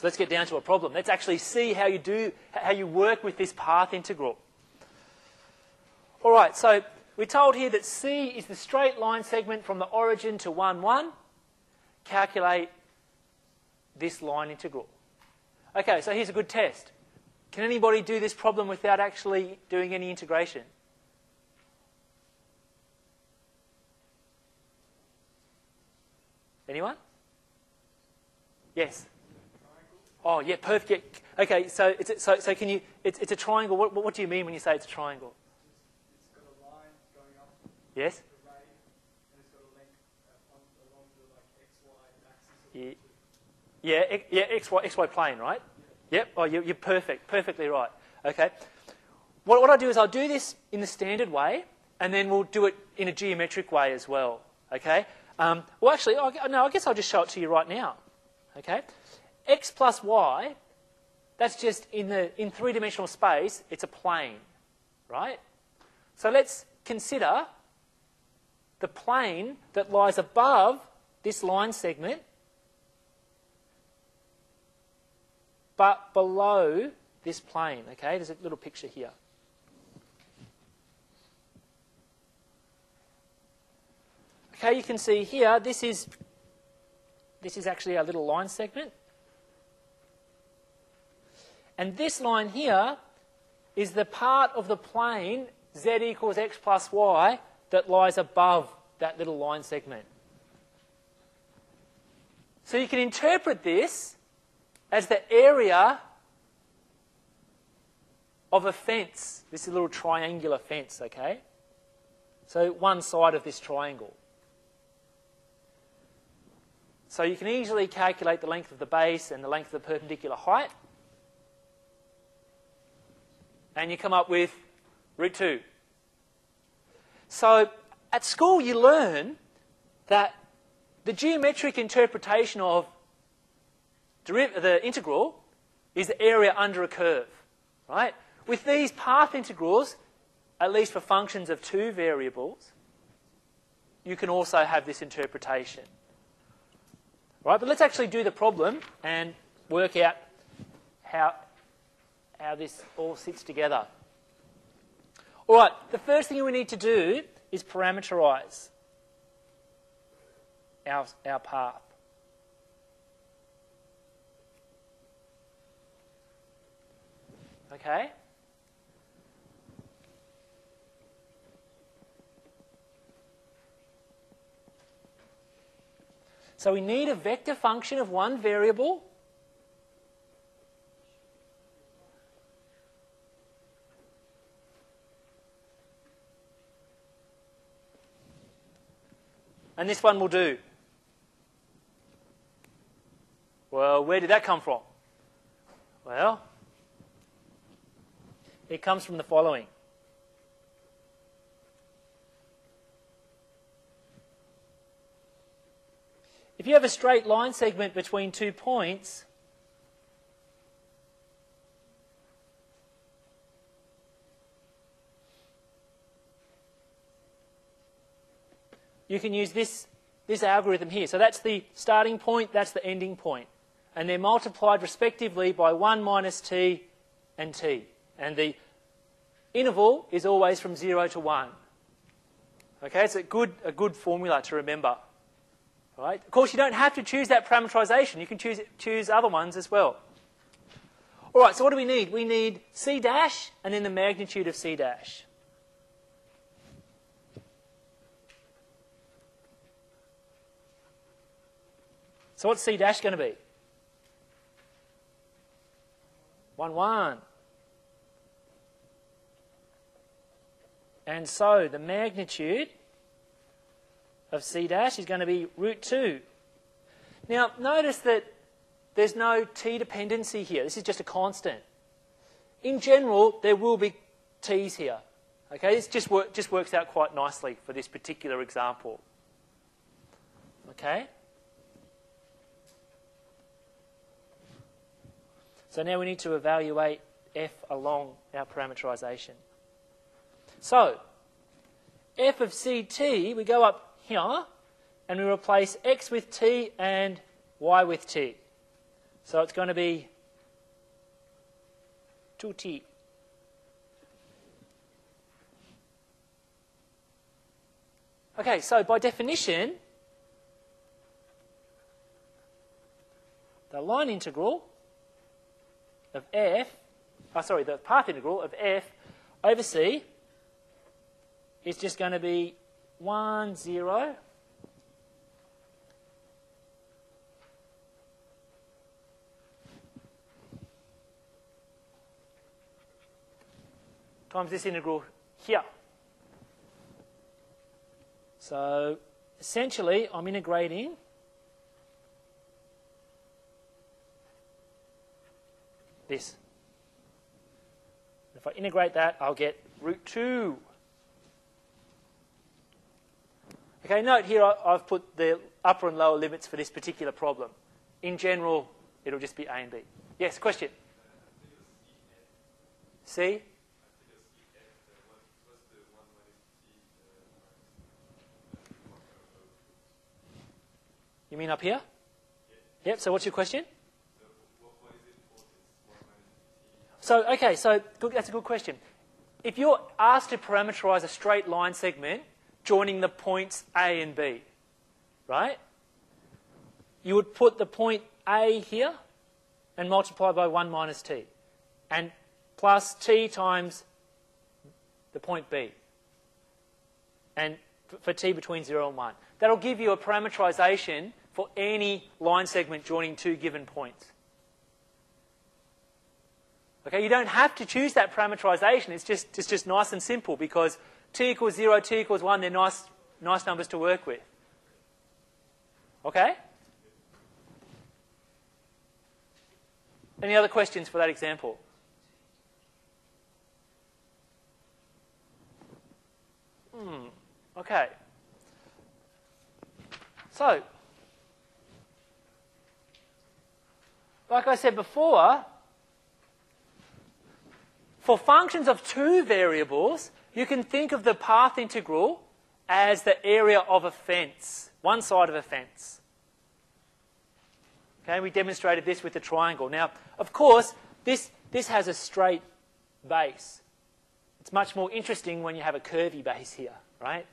So let's get down to a problem. Let's actually see how you do, how you work with this path integral. All right, so we're told here that C is the straight line segment from the origin to 1, 1. Calculate this line integral. Okay, so here's a good test. Can anybody do this problem without actually doing any integration? Anyone? Yes. Oh, yeah, perfect. Yeah. Okay, so it's so so can you? It's, it's a triangle. What, what do you mean when you say it's a triangle? It's got a line going up Yes. Yeah, yeah, x- yeah, x y x y plane, right? Yep. Oh, you're, you're perfect, perfectly right. Okay. What, what I do is I'll do this in the standard way, and then we'll do it in a geometric way as well. Okay. Um, well, actually, I, no, I guess I'll just show it to you right now. Okay. X plus y. That's just in the in three-dimensional space. It's a plane, right? So let's consider the plane that lies above this line segment but below this plane. Okay, there's a little picture here. Okay, you can see here, this is, this is actually our little line segment. And this line here is the part of the plane z equals x plus y that lies above that little line segment. So you can interpret this as the area of a fence. This is a little triangular fence, okay? So one side of this triangle. So you can easily calculate the length of the base and the length of the perpendicular height. And you come up with root 2. So at school you learn that the geometric interpretation of the integral is the area under a curve, right? With these path integrals, at least for functions of two variables, you can also have this interpretation. Right, but let's actually do the problem and work out how, how this all sits together. All right, the first thing we need to do is parameterize our, our path. Okay? So we need a vector function of one variable. And this one will do. Well, where did that come from? Well, it comes from the following. If you have a straight line segment between two points, you can use this, this algorithm here. So that's the starting point, that's the ending point. And they're multiplied respectively by 1 minus t and t. And the interval is always from 0 to 1. Okay, it's a good, a good formula to remember. Right? Of course, you don't have to choose that parameterization. You can choose, choose other ones as well. All right, so what do we need? We need c dash and then the magnitude of c dash. So what's c dash going to be? 1, 1. And so the magnitude of c dash is going to be root 2. Now, notice that there's no t dependency here. This is just a constant. In general, there will be t's here. Okay, this just, work, just works out quite nicely for this particular example. Okay? So now we need to evaluate f along our parameterization. So, f of ct, we go up here and we replace x with t and y with t. So it's going to be 2t. Okay, so by definition, the line integral of f, oh sorry, the path integral of f over c is just going to be 1, 0, times this integral here. So essentially, I'm integrating this. If I integrate that, I'll get root 2. Okay, note here I've put the upper and lower limits for this particular problem. In general, it'll just be A and B. Yes, question? C? You mean up here? Yep, so what's your question? So, okay, so good, that's a good question. If you're asked to parameterize a straight line segment joining the points A and B, right? You would put the point A here and multiply by 1 minus t, and plus t times the point B, and for t between 0 and 1. That'll give you a parameterization for any line segment joining two given points. Okay, you don't have to choose that parameterization. It's just, it's just nice and simple because t equals 0, t equals 1, they're nice, nice numbers to work with. Okay? Any other questions for that example? Hmm, okay. So, like I said before, for functions of two variables, you can think of the path integral as the area of a fence, one side of a fence. Okay, we demonstrated this with the triangle. Now, of course, this, this has a straight base. It's much more interesting when you have a curvy base here, right?